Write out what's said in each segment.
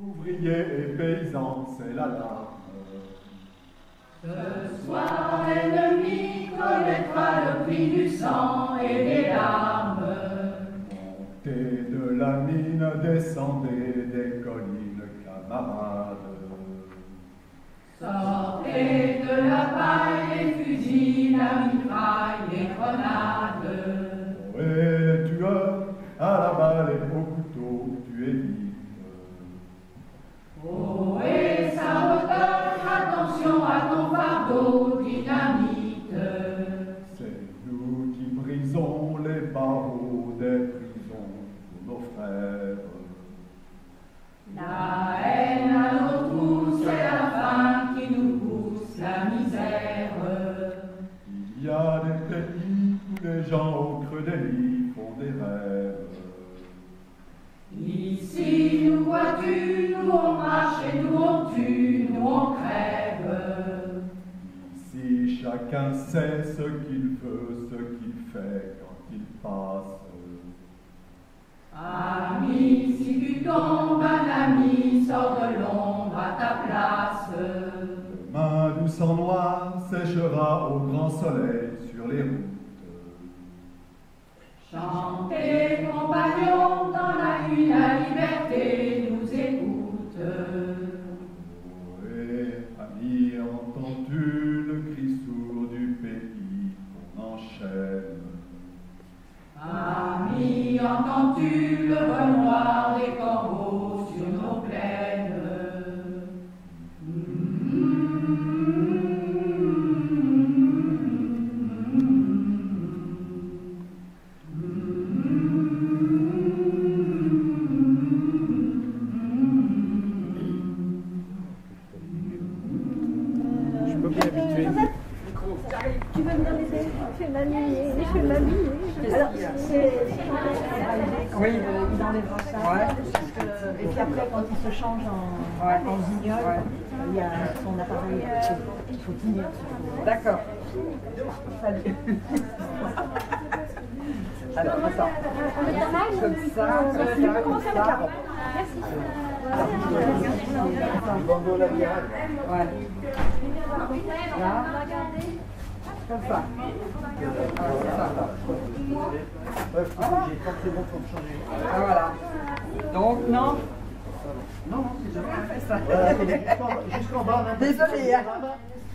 Ouvriers et paysans, c'est l'alarme. Ce soir, l'ennemi connaîtra le prix du sang et des larmes. Montez de la mine, descendez des collines, camarades. Sortez de la paille chacun sait ce qu'il veut, ce qu'il fait quand il passe. Ami, si tu tombes, un ami sort de l'ombre à ta place. Demain, d'où sang noir séchera au grand soleil sur les routes. Chantez, compagnons, dans la nuit, Ouais. Là. Comme ça. Ah. Ah, voilà. Donc, non. Non, non, c'est jamais. Ça. Voilà, jusqu'en- bas, même. Désolé, hein.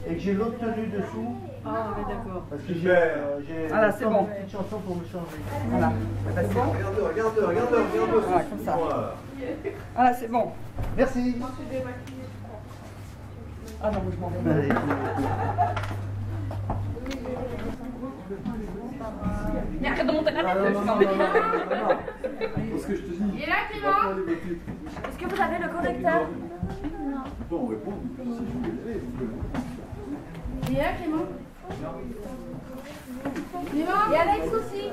Et que j'ai l'autre tenue dessous. Ah, oui, d'accord. Parce que j'ai euh, c'est encore bon. une petite chanson pour me changer. Voilà. Bah, c'est bon. Regarde-le, regarde-le, regarde-le, regarde-le. Voilà, comme ça. Voilà. Voilà, c'est bon. Merci. Ah non, je m'en vais. Mais arrête de monter la Ah, tête, non, je non, suis non, en non, non, non, non. Parce que je te dis. Il est là, Clément Est-ce que vous avez le correcteur? Bon, on répond, si je voulais y aller, vous pouvez. Il est là, Clément Clément Et Alex aussi.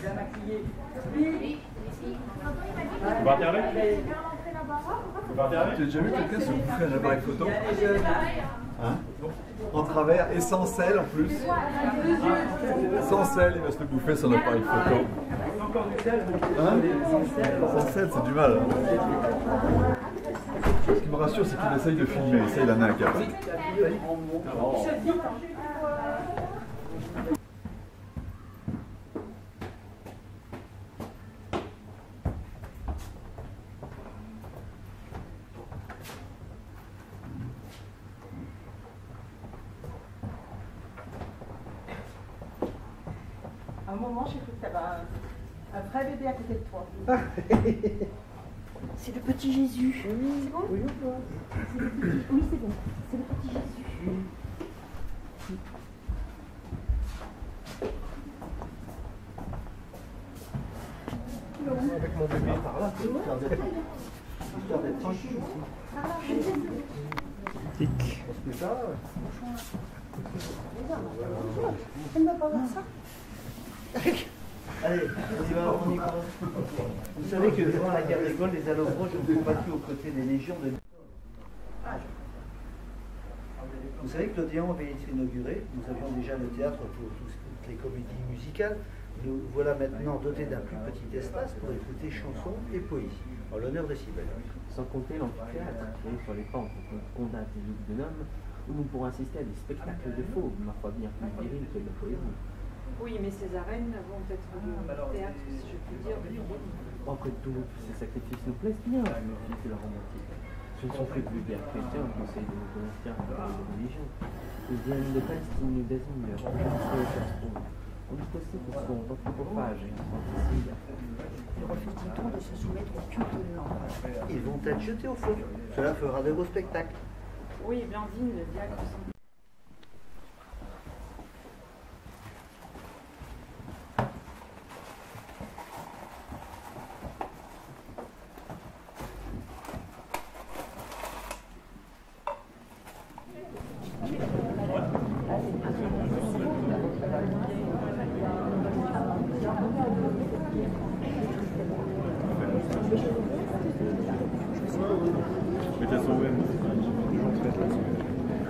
Bien maquillé. Tu vas regarder. Tu vas regarder J'ai déjà vu quelqu'un se bouffer un appareil photo. Hein En travers et sans sel en plus. Sans sel, il va se bouffer son appareil photo. Hein Sans sel, c'est du mal. hein. Ce qui me rassure, c'est qu'il essaye de filmer. Ça, il en a un capable. À un moment, j'ai cru que tu avais un, un vrai bébé à côté de toi. C'est le petit Jésus. C'est bon Oui, Oui, c'est bon. C'est le petit Jésus. Avec mon bébé par là, histoire d'être histoire d'être tranquille aussi. Parce que ça, Elle va pas voir ça Allez, on y va, on y va. Vous savez que durant la guerre des Gaules, les allobroges ont combattu aux côtés des légions de. Vous savez que l'Odéon avait été inauguré. Nous avions déjà le théâtre pour toutes les comédies musicales. Nous voilà maintenant dotés d'un plus petit espace pour écouter chansons et poésie, en l'honneur de Cybèle. Sans compter l'amphithéâtre créé sur les pentes de Condat et Luc de Nome, où nous pourrons assister à des spectacles de faux, ma foi bien plus virils que de poésie. Oui, mais ces arènes vont être le théâtre, si je puis dire, de. Oh, que tous ces sacrifices nous plaisent bien, de la romantique. Sont plus de vulgaires qui essayent de nous convertir à parler de religion. Ils viennent de Palestine, on de son anthropophages et infanticides. Ils refusent de se soumettre au culte de l'empereur. Ils vont être jetés au feu. Cela fera de beaux spectacles. Oui, Blandine, le diacre sans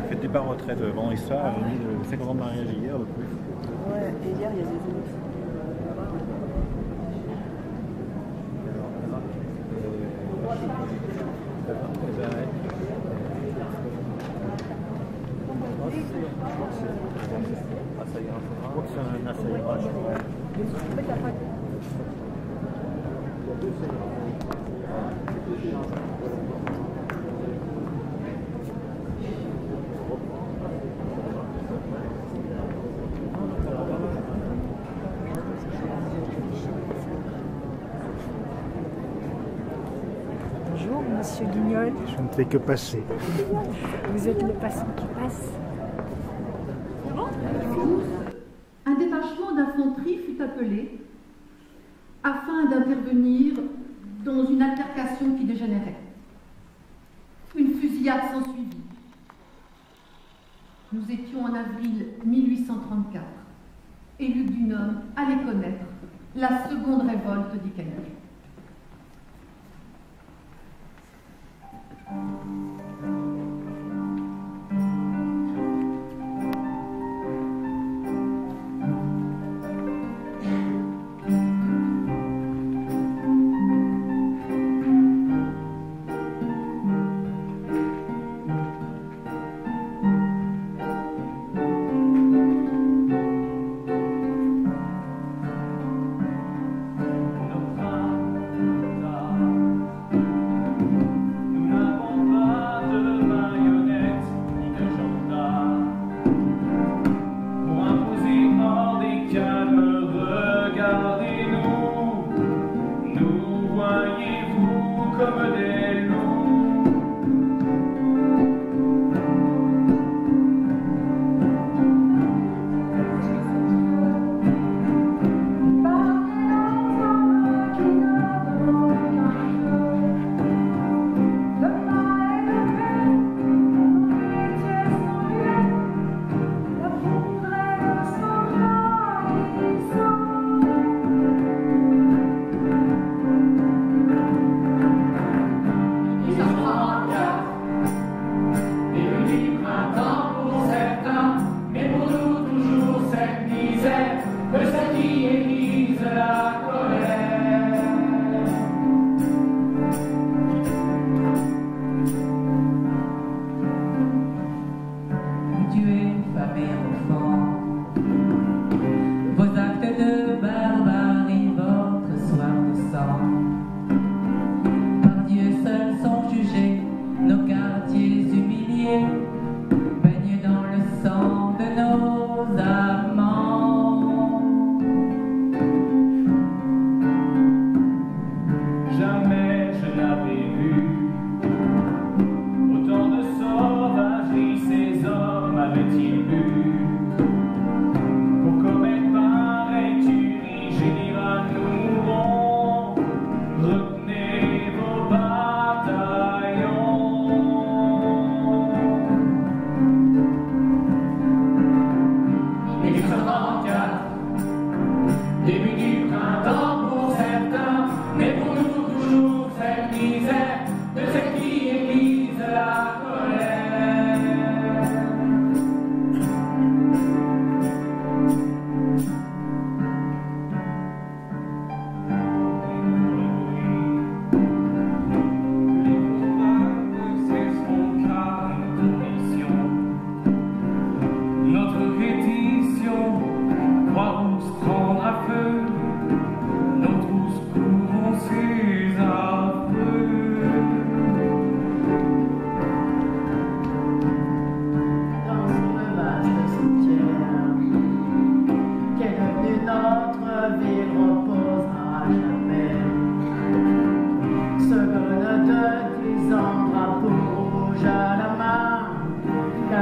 Faites des pas retraite pendant l'histoire, elle a mis le 50 ans de mariage hier, donc oui. Ouais, et hier, il y a des autres. Je crois que c'est un assaillage. Bonjour, monsieur Guignol. Je ne fais que passer. Vous êtes le passant qui passe. Un détachement d'infanterie fut appelé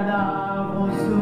guardavo su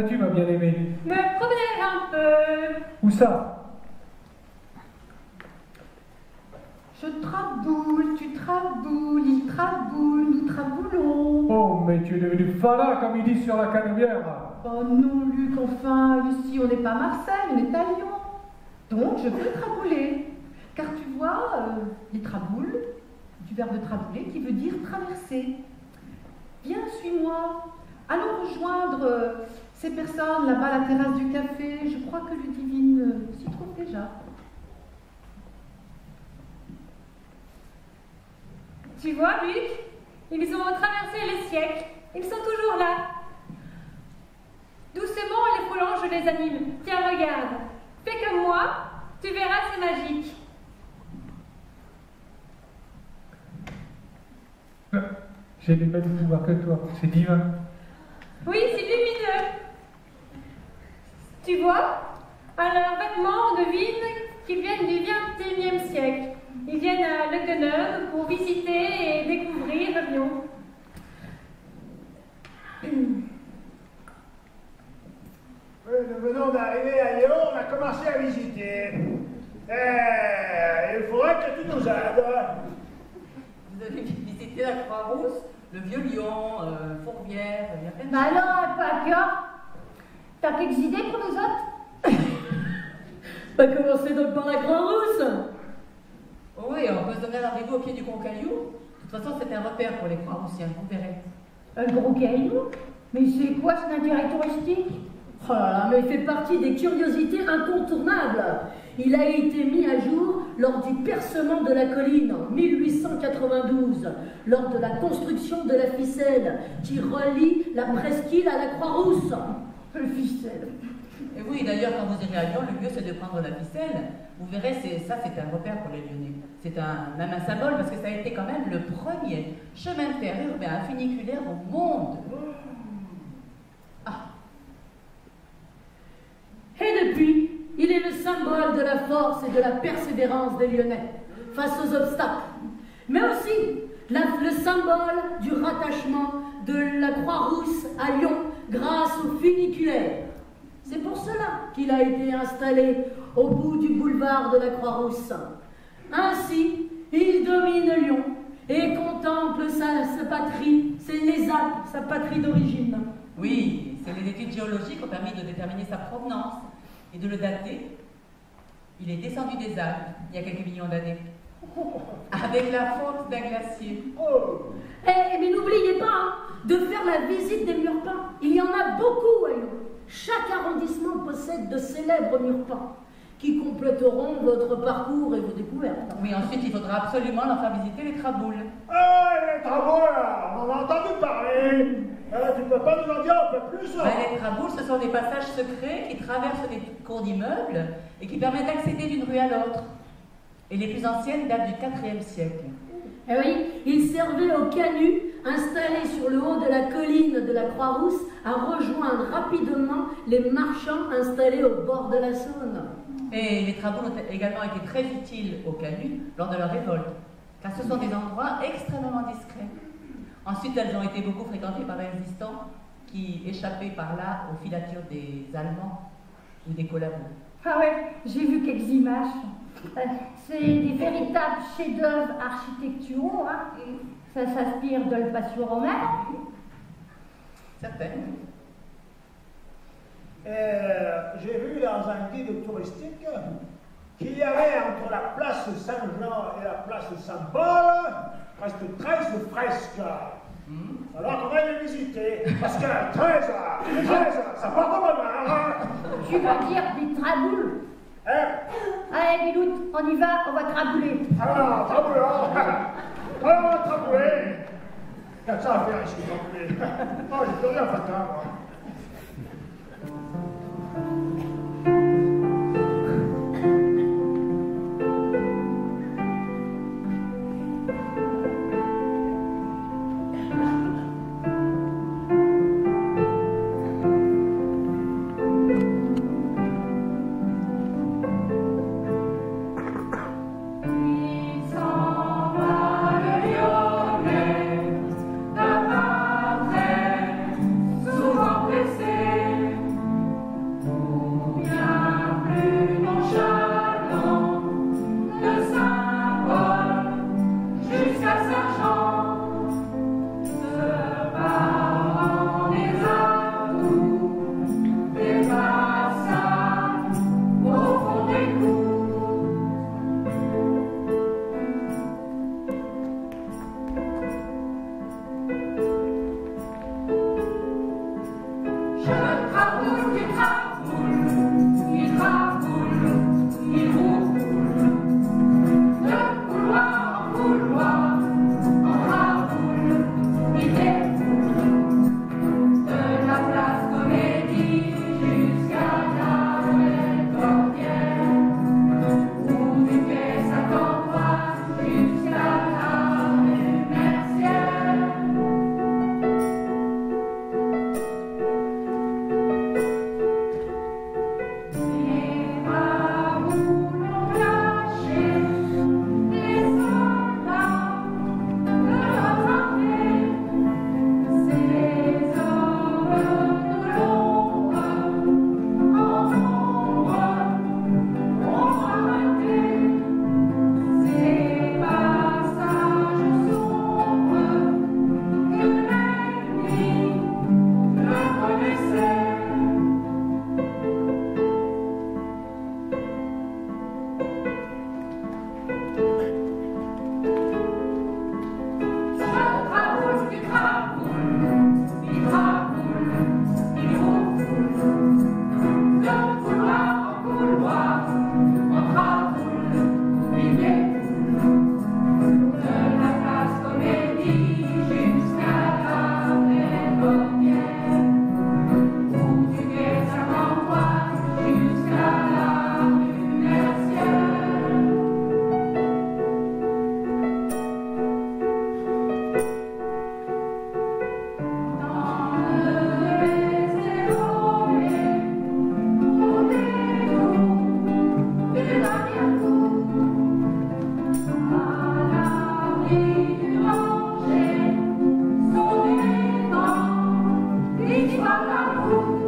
vas-tu, ma bien-aimée? Me promener un peu. Où ça? Je traboule, tu traboules, il traboule, nous traboulons. Oh, mais tu es devenu fada, comme il dit sur la canebière. Oh non, Luc, enfin, ici on n'est pas à Marseille, on est à Lyon. Donc je peux trabouler. Car tu vois, euh, les traboules, du verbe trabouler qui veut dire traverser. Viens, suis-moi. Allons rejoindre euh, ces personnes là-bas à la terrasse du café. Je crois que Ludivine euh, s'y trouve déjà. Tu vois, Luc Ils ont traversé les siècles. Ils sont toujours là. Doucement, en les foulant, je les anime. Tiens, regarde. Fais comme moi. Tu verras, c'est magique. J'ai les mêmes pouvoirs que toi, c'est divin. Oui, c'est lumineux. Tu vois À leurs vêtements, on devine qu'ils viennent du XXIe siècle. Ils viennent à Leugeneuve pour visiter et découvrir Lyon. Oui, nous venons d'arriver à Lyon, on a commencé à visiter. Eh, il faudrait que tu nous aides. Vous avez visité la Croix-Rousse, le Vieux-Lyon, euh, Fourvière, il y a plein de Bah alors, pas cœur? T'as quelques idées pour nous autres? Bah commencez donc par la Croix-Rousse Oui, on peut se donner rendez-vous au pied du Gros Caillou. De toute façon, c'est un repère pour les Croix-Roussiens, vous verrez. Un gros caillou? Mais c'est quoi cet intérêt touristique? Oh là là, mais il fait partie des curiosités incontournables. Il a été mis à jour lors du percement de la colline en 1892, lors de la construction de la ficelle qui relie la presqu'île à la Croix-Rousse. Le ficelle. Et oui, d'ailleurs, quand vous irez à Lyon, le mieux c'est de prendre la ficelle. Vous verrez, ça c'est un repère pour les Lyonnais. C'est un, même un symbole parce que ça a été quand même le premier chemin de fer urbain funiculaire au monde. Et depuis, il est le symbole de la force et de la persévérance des Lyonnais face aux obstacles, mais aussi le symbole du rattachement de la Croix-Rousse à Lyon grâce au funiculaire. C'est pour cela qu'il a été installé au bout du boulevard de la Croix-Rousse. Ainsi, il domine Lyon et contemple sa, sa patrie, les Alpes, sa patrie d'origine. Oui, c'est les études géologiques ont permis de déterminer sa provenance et de le dater. Il est descendu des Alpes il y a quelques millions d'années, avec la fonte d'un glacier. Eh, mais n'oubliez pas hein, de faire la visite des murs peints. Il y en a beaucoup à Lyon. Chaque arrondissement possède de célèbres murs peints qui compléteront votre parcours et vos découvertes. Oui, ensuite il faudra absolument leur faire visiter les traboules. Ah, les travaux, là, on en a entendu parler. Euh, tu peux pas nous en dire un peu plus hein? Les traboules, ce sont des passages secrets qui traversent des cours d'immeubles et qui permettent d'accéder d'une rue à l'autre. Et les plus anciennes datent du IVe siècle. Eh oui, il servait aux canuts installés sur le haut de la colline de la Croix-Rousse à rejoindre rapidement les marchands installés au bord de la Saône. Et les traboules ont également été très utiles aux canuts lors de leur révolte, car ce sont des endroits extrêmement discrets. Ensuite, elles ont été beaucoup fréquentées par les résistants qui échappaient par là aux filatures des Allemands ou des collabos. Ah ouais, j'ai vu quelques images. C'est des véritables chefs-d'œuvre architecturaux. Hein. Ça s'inspire de le patio romain. Certaines. Euh, J'ai vu dans un guide touristique qu'il y avait entre la place Saint-Jean et la place Saint-Paul presque 13 fresques. Alors qu'on va les visiter. Parce que 13, 13, ça porte bonheur. Tu veux dire des traboules Allez, Biloute, on y va, on va trabouler. Ah, trabouler Ah, trabouler Il y a ça à faire ici, trabouler. Oh, j'ai plus rien à faire, moi. Bye.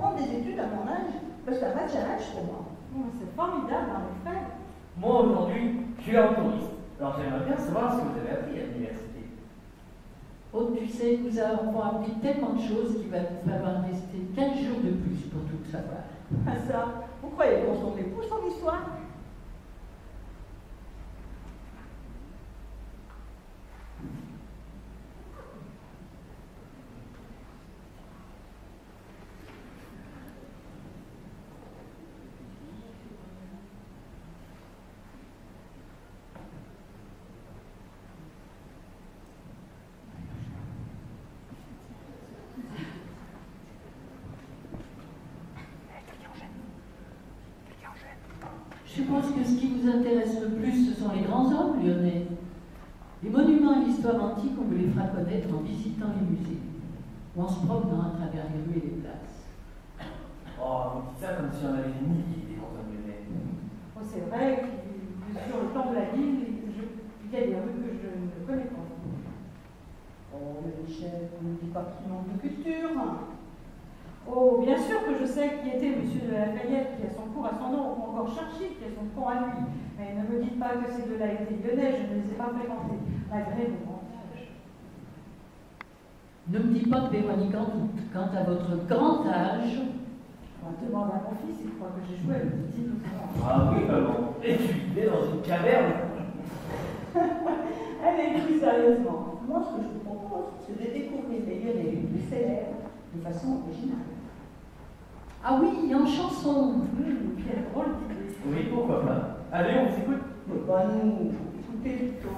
Reprendre des études à mon âge, parce que c'est un vrai challenge pour moi. C'est formidable, en effet. Moi, aujourd'hui, je suis en touriste. Alors j'aimerais bien savoir ce que vous avez appris à l'université. Oh, tu sais, nous avons appris tellement de choses qu'il va nous falloir rester 15 jours de plus pour tout savoir. Ah ça, vous croyez qu'on s'en pouces en histoire? Je pense que ce qui vous intéresse le plus, ce sont les grands hommes lyonnais. Les monuments et l'histoire antique, on vous les fera connaître en visitant les musées ou en se promenant à travers les rues et les places. Oh, vous dites ça comme si on avait une idée des grands hommes lyonnais. Oh, c'est vrai que sur le plan de la ville, je- il y a des rues que je ne connais pas. Oh, mais Michel, on ne dit pas qu'il manque de culture. Oh, bien sûr que je sais qui était Monsieur de Lafayette, qui a son cours à son nom, ou encore Churchill, qui a son pont à lui. Mais ne me dites pas que ces deux-là étaient lyonnais, je ne les ai pas fréquentés, malgré mon grand âge. Ne me dis pas que Véronique en doute. Quant à votre grand âge, On demande à mon fils, il croit que j'ai joué à le petit innocent. Ah oui, maman. Et tu vivais dans une caverne. Allez, plus sérieusement, moi ce que je vous propose, c'est de découvrir les Lyonnais les plus célèbres de façon originale. Ah oui, en chanson. Hum, quelle drôle d'idée. Oui, pourquoi pas. Allez, on s'écoute. Bah nous, écoutez plutôt.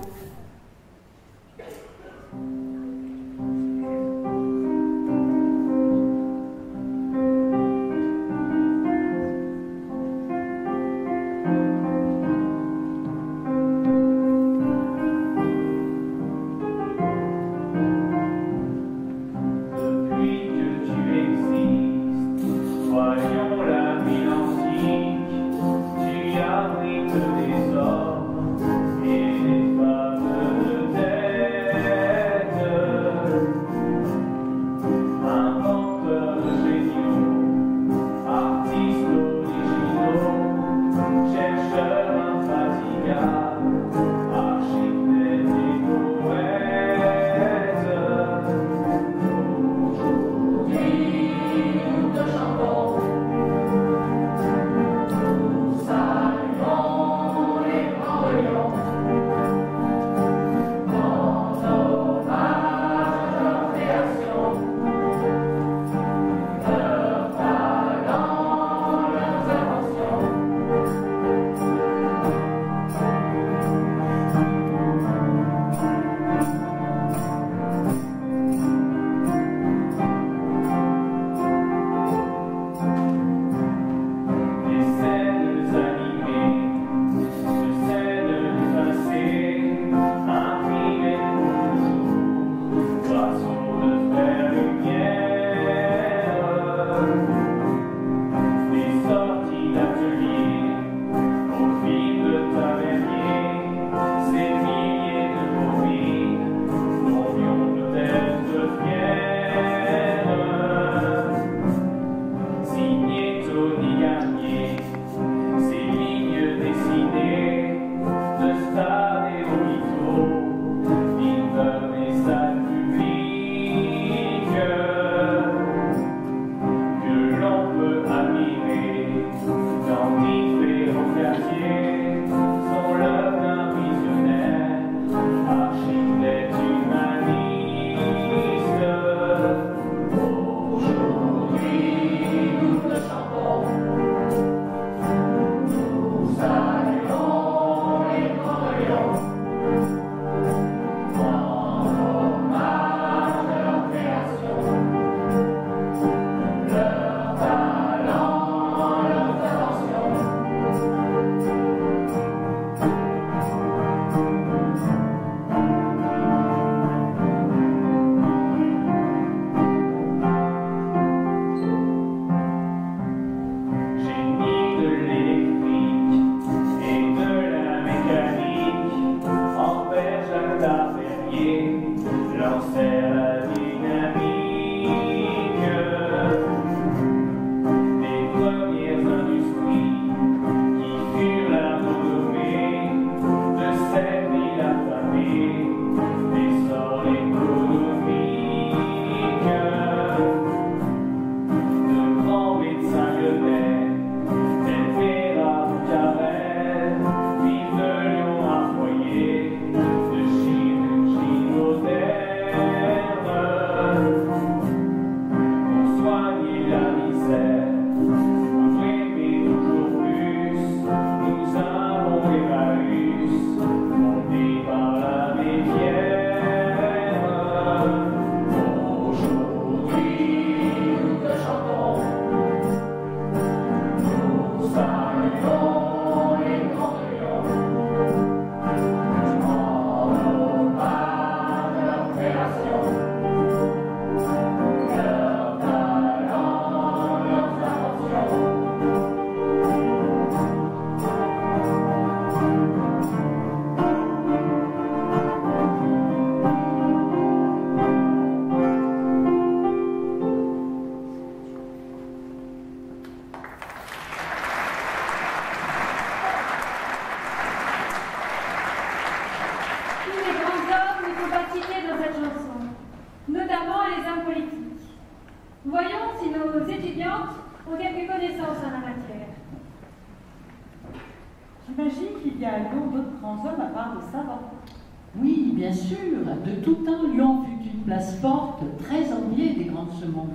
Forte, très enviée des grands de ce monde.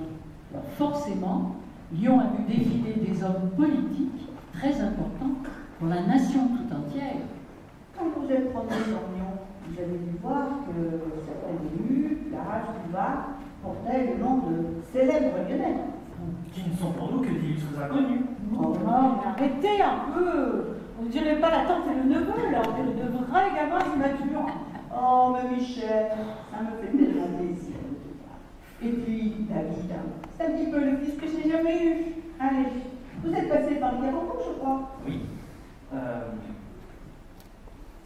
Alors forcément, Lyon a vu défiler des hommes politiques très importants pour la nation tout entière. Quand vous êtes promené dans Lyon, vous avez dû voir que certains élus, Garage, Boulevard, portaient le nom de célèbres lyonnais. Qui ne sont pour nous que d'illustres inconnus. Oh non, mais arrêtez un peu On ne dirait pas la tante et le neveu, là, on dirait de vrais gamins immatures. Oh, mais Michel, ça me fait tellement plaisir. Et puis, David, c'est un petit peu le fils que je n'ai jamais eu. Allez, vous êtes passé par le Caroco, je crois. Oui. Euh,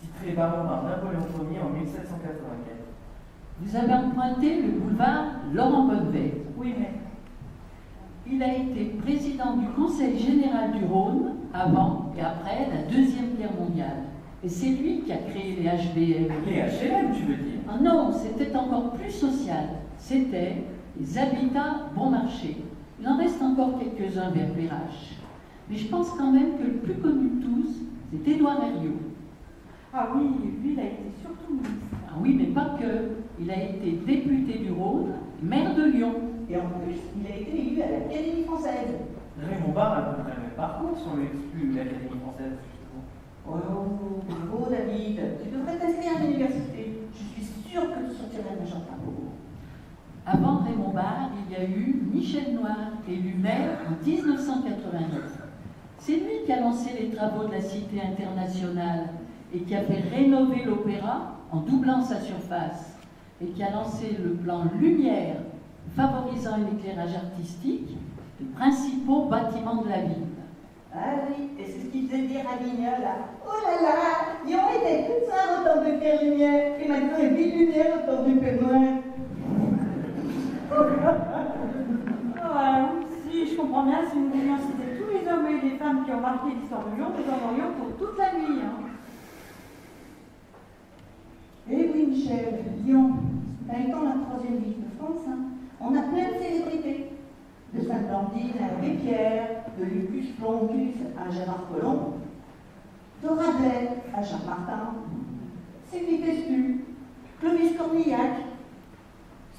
titré baron par Napoléon Ier en 1784. Vous avez emprunté le boulevard Laurent Bonnevet. Oui, mais Il a été président du Conseil général du Rhône avant et après la Deuxième Guerre mondiale. Et c'est lui qui a créé les HBM. Les HLM, tu veux dire? Ah non, c'était encore plus social. C'était les habitats bon marché. Il en reste encore quelques-uns vers Perrache. Mais je pense quand même que le plus connu de tous, c'est Édouard Herriot. Ah oui, lui, il a été surtout ministre. Ah oui, mais pas que. Il a été député du Rhône, maire de Lyon. Et en plus, il a été élu à l'Académie française. Raymond Barre a à peu près le même parcours si on lui exclut l'Académie française, justement. Oh, bravo David, tu devrais t'inscrire à l'université. Je suis sûre que tu sortiras d'un jardin. Avant Raymond Barre, il y a eu Michel Noir, élu maire en 1989. C'est lui qui a lancé les travaux de la Cité internationale et qui a fait rénover l'opéra en doublant sa surface et qui a lancé le plan Lumière favorisant un éclairage artistique des principaux bâtiments de la ville. Ah oui, et c'est ce qu'il faisait dire à Vignola. là. Oh là là, ils ont été tout ça autant de faire lumière, et maintenant il y a lumière autant de faire Ah, si je comprends bien, si nous voulions citer tous les hommes et les femmes qui ont marqué l'histoire de Lyon, nous en aurions pour toute la nuit. Hein. Eh oui, Michel, Lyon, étant la troisième ville de France, hein. on a plein de célébrités. De Sainte-Blandine à Abbé Pierre, de Lucus Ploncus à Gérard Collomb, de Rabelais à Jean-Martin, Sylvie Testu, Clovis Cornillac,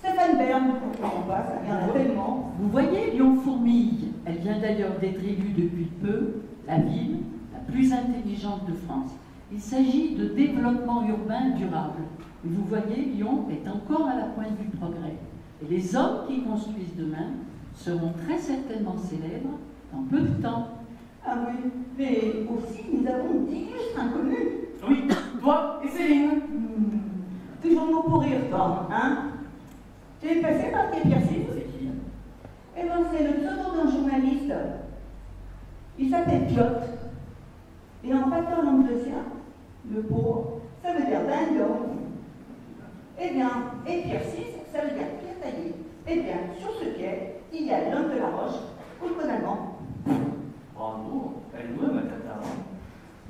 Stéphane Bern, on passe, il y en a tellement. Vous voyez Lyon fourmille. Elle vient d'ailleurs d'être élue depuis peu la ville la plus intelligente de France. Il s'agit de développement urbain durable. Et vous voyez, Lyon est encore à la pointe du progrès. Et les hommes qui construisent demain seront très certainement célèbres dans peu de temps. Ah oui, mais aussi nous avons d'illustres inconnus. Oui, toi et Céline. Hmm, toujours mot pour rire, toi, hein Tu es passé par tes piercings? C'est qui Eh bien, c'est le pseudo d'un journaliste. Il s'appelle Piotr. Et en patin l'angleterre, le pauvre, ça veut dire dingue. Eh bien, et piercing, ça veut dire pierre taillée. Eh bien, sur ce quai, il y a l'homme de la roche, ou le allemand. Bravo, elle est douée, ma tata. hein?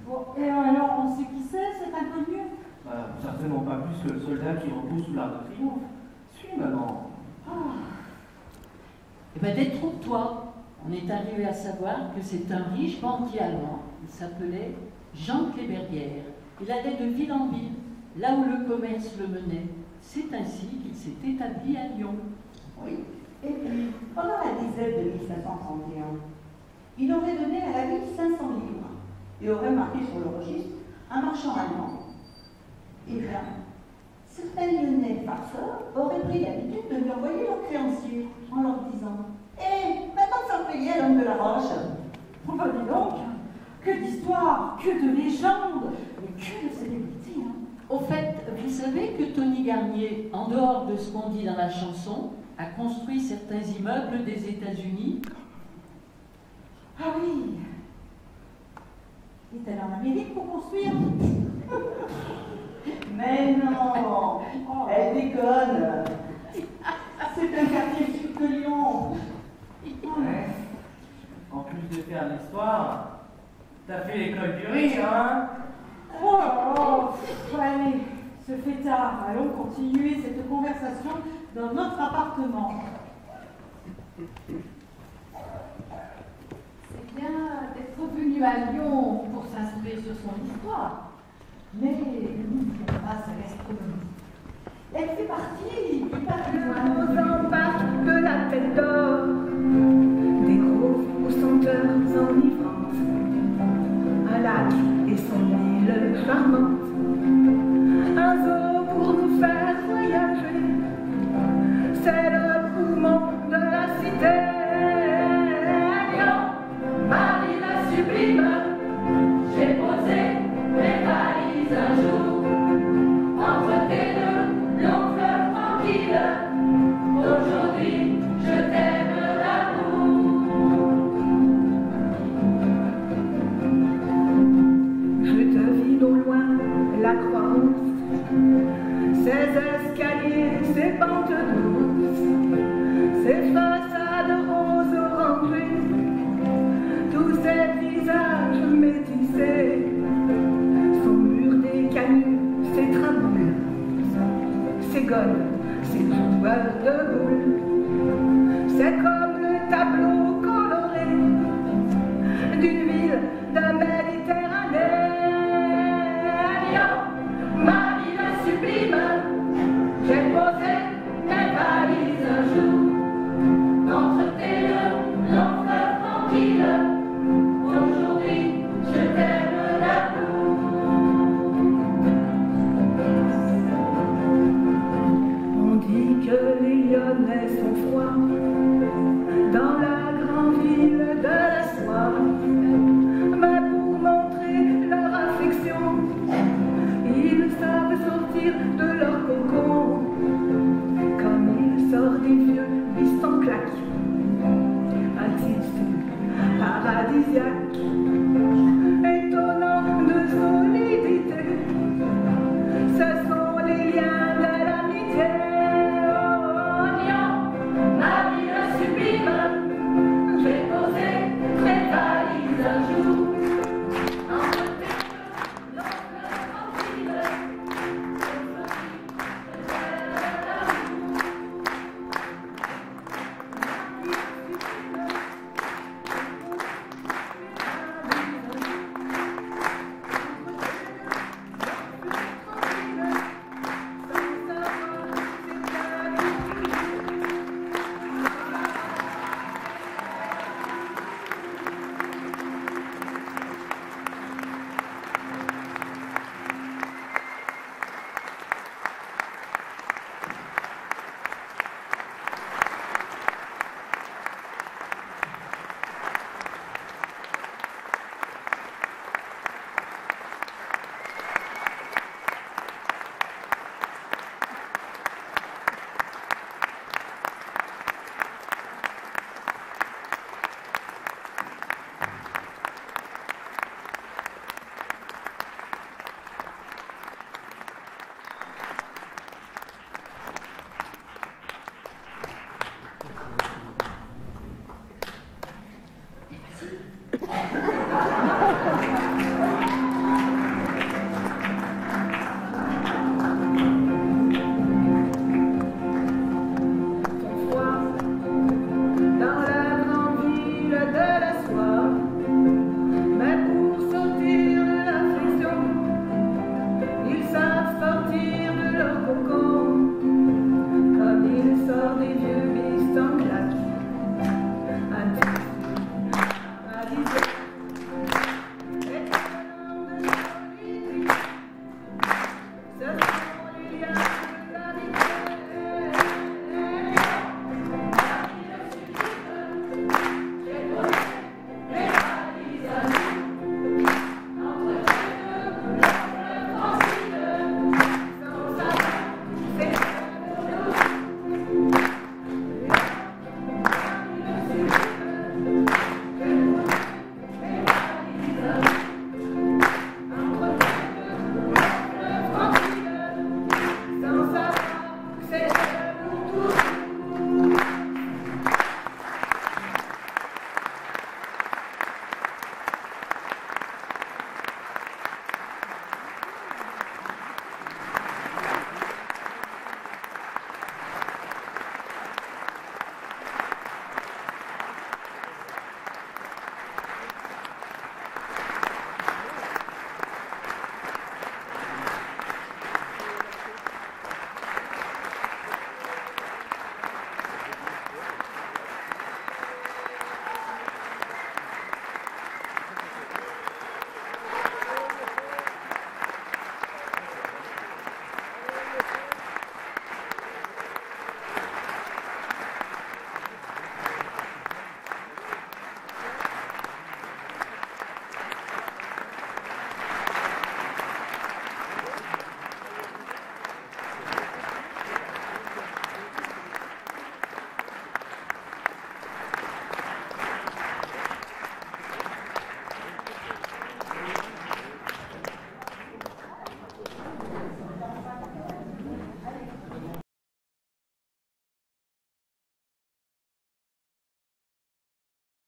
Bon, et alors, on sait qui c'est, cet inconnu? Bah, certainement pas plus que le soldat qui repose sous l'arc de triomphe. Suis, maman. Eh bien, détrompe-toi. On est arrivé à savoir que c'est un riche banquier allemand. Il s'appelait Jean Cléberguerre. Il allait de ville en ville, là où le commerce le menait. C'est ainsi qu'il s'est établi à Lyon. Oui. Et puis, pendant la disette de 1531, il aurait donné à la ville 500 livres et aurait marqué sur le registre un marchand allemand. Eh bien, certains lyonnais farceurs auraient pris l'habitude de lui envoyer leurs créanciers en leur disant Eh, maintenant ça payer à l'homme de la roche. Bah dis donc, que d'histoires, que de légendes, mais que de célébrités. Hein. Au fait, vous savez que Tony Garnier, en dehors de ce qu'on dit dans la chanson, a construit certains immeubles des États-Unis Ah oui Il est allé en Amérique pour construire Mais non, elle déconne. C'est un quartier sud de Lyon. Ouais. En plus de faire l'histoire, t'as fait l'école du rire, hein Oh, oh, oh, allez, ce fait tard. Allons continuer cette conversation dans notre appartement. C'est bien d'être venu à Lyon pour s'inscrire sur son histoire, mais pas. Elle fait partie du patrimoine aux embarques de la tête d'or, des roses aux senteurs enivrantes, un lac et son île charmante, un zoo pour nous faire voyager, c'est le poumon